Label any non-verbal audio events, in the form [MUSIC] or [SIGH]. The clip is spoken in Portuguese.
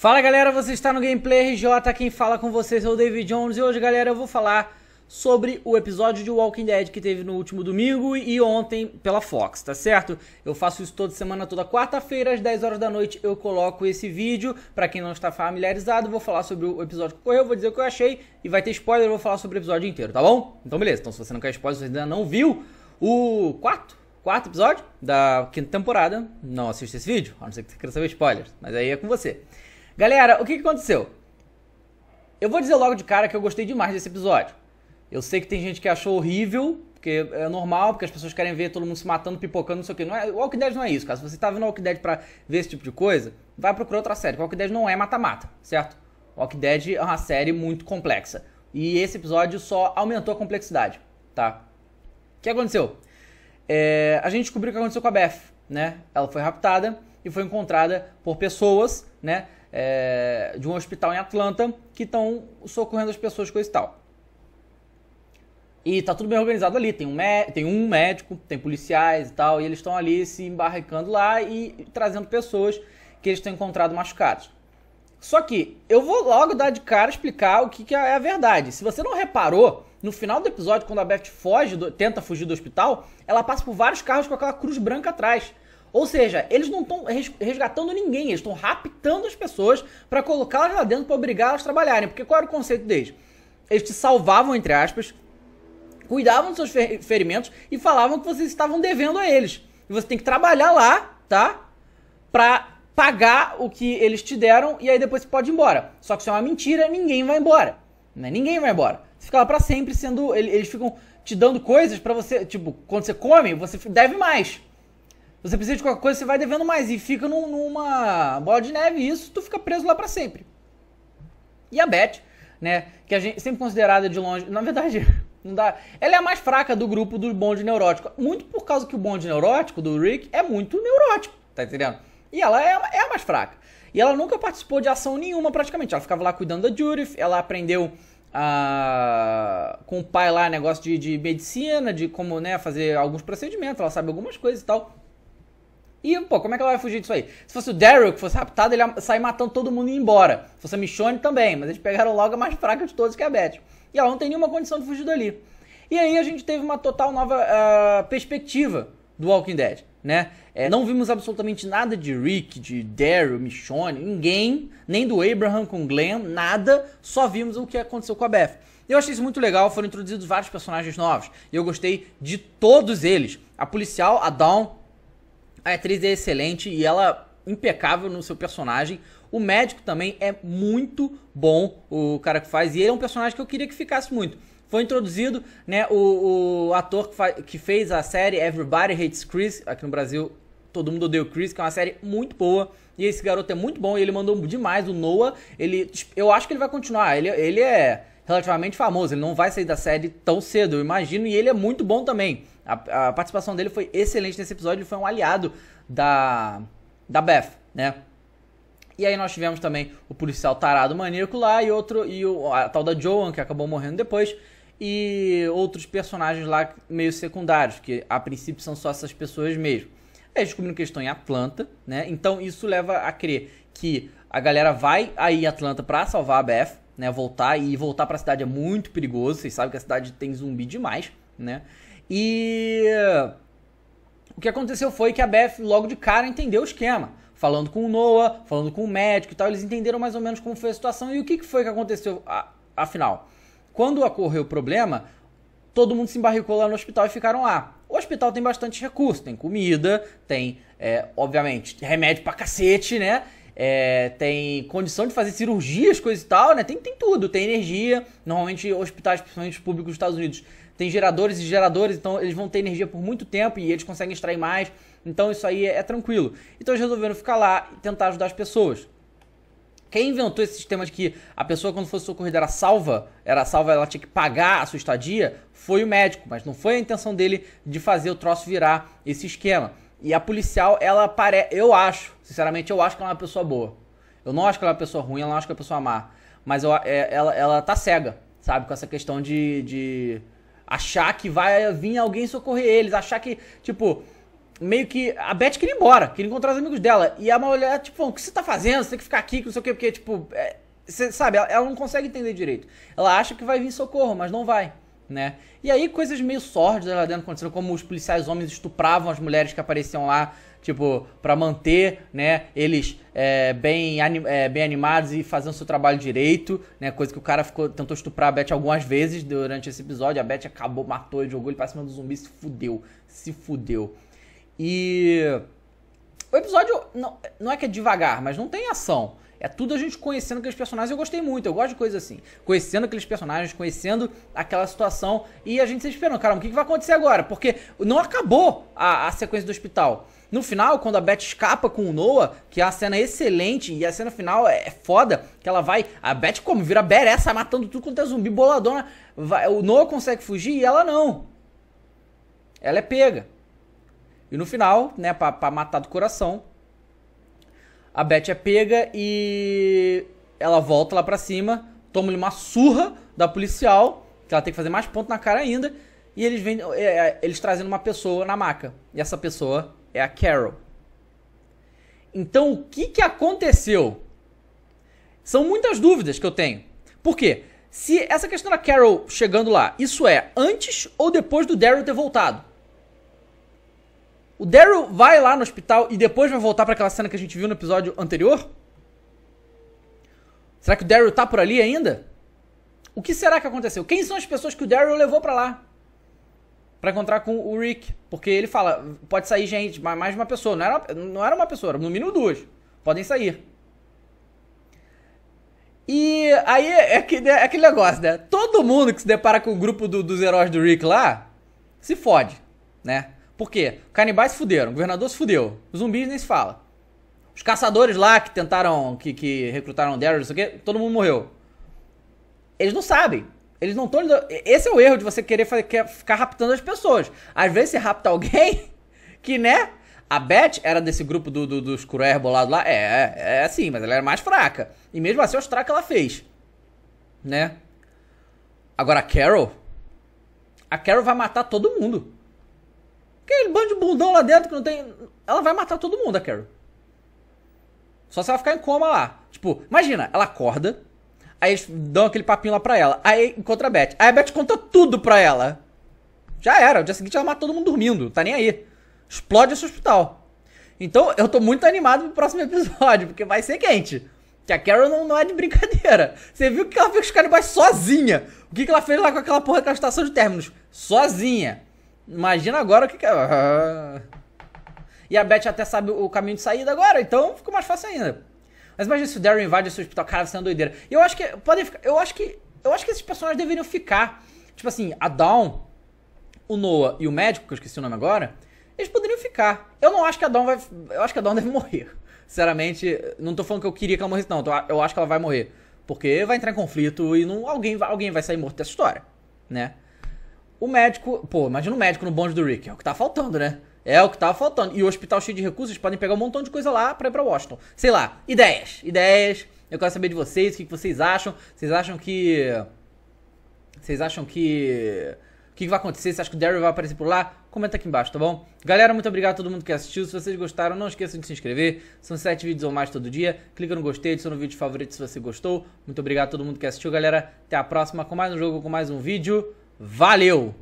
Fala galera, você está no Gameplay RJ, quem fala com vocês é o David Jones e hoje galera eu vou falar sobre o episódio de Walking Dead que teve no último domingo e ontem pela Fox, tá certo? Eu faço isso toda semana, toda quarta-feira às 10 horas da noite eu coloco esse vídeo, pra quem não está familiarizado, vou falar sobre o episódio que ocorreu, vou dizer o que eu achei e vai ter spoiler, eu vou falar sobre o episódio inteiro, tá bom? Então beleza, então se você não quer spoiler, se você ainda não viu o quarto, quarto episódio da quinta temporada, não assista esse vídeo, a não ser que você queira saber spoilers, mas aí é com você. Galera, o que, que aconteceu? Eu vou dizer logo de cara que eu gostei demais desse episódio. Eu sei que tem gente que achou horrível, porque é normal, porque as pessoas querem ver todo mundo se matando, pipocando, não sei o que. Não é, o Walking Dead não é isso, cara. Se você tá vendo o Walking Dead pra ver esse tipo de coisa, vai procurar outra série. O Walking Dead não é mata-mata, certo? O Walking Dead é uma série muito complexa. E esse episódio só aumentou a complexidade, tá? O que aconteceu? É, a gente descobriu o que aconteceu com a Beth, né? Ela foi raptada e foi encontrada por pessoas, né? é, de um hospital em Atlanta que estão socorrendo as pessoas com esse tal. E tá tudo bem organizado ali, tem um, tem um médico, tem policiais e tal, e eles estão ali se embarricando lá e trazendo pessoas que eles têm encontrado machucados. Só que eu vou logo dar de cara explicar o que, que é a verdade. Se você não reparou, no final do episódio, quando a Beth foge, do, tenta fugir do hospital, ela passa por vários carros com aquela cruz branca atrás. Ou seja, eles não estão resgatando ninguém, eles estão raptando as pessoas para colocá-las lá dentro para obrigá-las a trabalharem. Porque qual era o conceito deles? Eles te salvavam, entre aspas, cuidavam dos seus ferimentos e falavam que vocês estavam devendo a eles. E você tem que trabalhar lá, tá? Pra pagar o que eles te deram e aí depois você pode ir embora. Só que isso é uma mentira, ninguém vai embora. Né? Ninguém vai embora. Você fica lá pra sempre sendo. Eles ficam te dando coisas para você. Tipo, quando você come, você deve mais. Você precisa de qualquer coisa, você vai devendo mais. E fica num, numa bola de neve. E isso tu fica preso lá para sempre. E a Beth, né? Que a gente sempre considerada de longe. Na verdade, [LAUGHS] não dá. Ela é a mais fraca do grupo do bonde neurótico. Muito por causa que o bonde neurótico do Rick é muito neurótico. Tá entendendo? E ela é, é a mais fraca. E ela nunca participou de ação nenhuma praticamente. Ela ficava lá cuidando da Judith. Ela aprendeu a, com o pai lá negócio de, de medicina, de como né, fazer alguns procedimentos. Ela sabe algumas coisas e tal. E, pô, como é que ela vai fugir disso aí? Se fosse o Daryl que fosse raptado, ele ia sair matando todo mundo e ir embora. Se fosse a Michonne também, mas eles pegaram logo a mais fraca de todos, que é a Beth. E ela não tem nenhuma condição de fugir dali. E aí a gente teve uma total nova uh, perspectiva do Walking Dead, né? É, não vimos absolutamente nada de Rick, de Daryl, Michonne, ninguém, nem do Abraham com Glenn, nada, só vimos o que aconteceu com a Beth. Eu achei isso muito legal, foram introduzidos vários personagens novos, e eu gostei de todos eles. A policial, a Dawn, a atriz é excelente e ela impecável no seu personagem. O médico também é muito bom, o cara que faz, e ele é um personagem que eu queria que ficasse muito. Foi introduzido, né, o, o ator que, que, fez a série Everybody Hates Chris, aqui no Brasil, Todo Mundo Odeia o Chris, que é uma série muito boa. E esse garoto é muito bom e ele mandou demais. O Noah, ele, eu acho que ele vai continuar. Ele, ele é relativamente famoso, ele não vai sair da série tão cedo, eu imagino, e ele é muito bom também. A, a participação dele foi excelente nesse episódio, ele foi um aliado da, da Beth, né? E aí nós tivemos também o policial tarado maníaco lá e outro e o, a tal da Joan que acabou morrendo depois e outros personagens lá meio secundários, que a princípio são só essas pessoas mesmo. Aí descobrindo que eles estão em Atlanta, né? Então isso leva a crer que a galera vai aí em Atlanta para salvar a Beth, né? Voltar e voltar para a cidade é muito perigoso. Vocês sabem que a cidade tem zumbi demais, né? E o que aconteceu foi que a Beth logo de cara entendeu o esquema. Falando com o Noah, falando com o médico e tal, eles entenderam mais ou menos como foi a situação e o que foi que aconteceu afinal. Quando ocorreu o problema, todo mundo se embarricou lá no hospital e ficaram lá. O hospital tem bastante recurso, tem comida, tem, é, obviamente, remédio pra cacete, né? É, tem condição de fazer cirurgias, coisa e tal, né? Tem, tem tudo, tem energia. Normalmente, hospitais, principalmente públicos dos Estados Unidos, tem geradores e geradores, então eles vão ter energia por muito tempo e eles conseguem extrair mais. Então isso aí é, é tranquilo. Então eles resolveram ficar lá e tentar ajudar as pessoas. Quem inventou esse sistema de que a pessoa, quando fosse socorrida, era salva, era salva, ela tinha que pagar a sua estadia, foi o médico, mas não foi a intenção dele de fazer o troço virar esse esquema. E a policial, ela parece. Eu acho, sinceramente, eu acho que ela é uma pessoa boa. Eu não acho que ela é uma pessoa ruim, eu não acho que ela é uma pessoa má. Mas eu, é, ela, ela tá cega, sabe? Com essa questão de, de achar que vai vir alguém socorrer eles, achar que, tipo, meio que a Beth queria ir embora, queria encontrar os amigos dela. E a mulher, tipo, o que você tá fazendo? Você tem que ficar aqui, não sei o quê, porque, tipo, é, você sabe, ela, ela, não consegue entender direito. Ela acha que vai vir socorro, mas não vai, né? E aí coisas meio sórdidas lá dentro acontecendo, como os policiais homens estupravam as mulheres que apareciam lá, tipo, para manter, né, eles é, bem, anim, é, bem animados e fazendo seu trabalho direito, né, coisa que o cara ficou, tentou estuprar a Beth algumas vezes durante esse episódio, a Beth acabou, matou e jogou ele pra cima do zumbi, se fudeu, se fudeu. E o episódio não, não é que é devagar, mas não tem ação. É tudo a gente conhecendo aqueles personagens. Eu gostei muito, eu gosto de coisas assim. Conhecendo aqueles personagens, conhecendo aquela situação. E a gente se esperando, caramba, o que, vai acontecer agora? Porque não acabou a, a sequência do hospital. No final, quando a Beth escapa com o Noah, que é uma cena excelente, e a cena final é, é foda, que ela vai. A Beth, como vira beressa, matando tudo quanto é zumbi, boladona. Vai, o Noah consegue fugir e ela não. Ela é pega. E no final, né, pra, pra matar do coração, a Beth é pega e ela volta lá pra cima, toma-lhe uma surra da policial, que ela tem que fazer mais ponto na cara ainda, e eles vêm, é, é, eles trazendo uma pessoa na maca. E essa pessoa é a Carol. Então, o que, que aconteceu? São muitas dúvidas que eu tenho. Por quê? Se essa questão da Carol chegando lá, isso é antes ou depois do Daryl ter voltado? O Daryl vai lá no hospital e depois vai voltar para aquela cena que a gente viu no episódio anterior? Será que o Daryl tá por ali ainda? O que será que aconteceu? Quem são as pessoas que o Daryl levou para lá? para encontrar com o Rick. Porque ele fala, pode sair gente, mais uma pessoa. Não era, não era uma pessoa, era no mínimo duas. Podem sair. E aí é aquele, é aquele negócio, né? Todo mundo que se depara com o grupo do, dos heróis do Rick lá, se fode, né? Por quê? Canibais se fuderam, governador se fudeu, os zumbis nem se fala. Os caçadores lá que tentaram, que, que recrutaram Daryl, não sei o quê, todo mundo morreu. Eles não sabem. Eles não estão. Esse é o erro de você querer, fazer, quer ficar raptando as pessoas. Às vezes você rapta alguém [LAUGHS] que, né? A Beth era desse grupo do, do, dos Cruer bolado lá. É, é assim, mas ela era mais fraca. E mesmo assim, o estrago que ela fez. Né? Agora a Carol. A Carol vai matar todo mundo. Aquele bando de bundão lá dentro que não tem. Ela vai matar todo mundo, a Carol. Só se ela ficar em coma lá. Tipo, imagina, ela acorda. Aí eles dão aquele papinho lá pra ela. Aí encontra a Beth. Aí a Beth conta tudo pra ela. Já era. O dia seguinte ela mata todo mundo dormindo. Tá nem aí. Explode esse hospital. Então eu tô muito animado pro próximo [LAUGHS] episódio, porque vai ser quente. Que a Carol não, não é de brincadeira. Você viu que ela fez os canibais sozinha. O que, que ela fez lá com aquela porra daquela estação de términos? Sozinha. Imagina agora o que que é. E a Beth até sabe o caminho de saída agora, então ficou mais fácil ainda. Mas imagina se o Darren invade esse hospital, cara, você é uma doideira. Eu acho que podem ficar, eu acho que eu acho que esses personagens deveriam ficar. Tipo assim, a Dawn, o Noah e o médico, que eu esqueci o nome agora, eles poderiam ficar. Eu não acho que a Dawn vai, eu acho que a Dawn [LAUGHS] deve morrer. Sinceramente, não tô falando que eu queria que ela morresse não, eu acho que ela vai morrer, porque vai entrar em conflito e não alguém alguém vai sair morto dessa história, né? O médico, pô, imagina o médico no bonde do Rick. É o que tá faltando, né? É o que tava faltando. E o hospital cheio de recursos, podem pegar um montão de coisa lá pra ir pra Washington. Sei lá, ideias, ideias. Eu quero saber de vocês, o que, vocês acham. Vocês acham que. Vocês acham que. O que, vai acontecer? Você acha que o Daryl vai aparecer por lá? Comenta aqui embaixo, tá bom? Galera, muito obrigado a todo mundo que assistiu. Se vocês gostaram, não esqueçam de se inscrever. São sete vídeos ou mais todo dia. Clica no gostei, adiciona no vídeo favorito se você gostou. Muito obrigado a todo mundo que assistiu, galera. Até a próxima com mais um jogo, com mais um vídeo. Valeu!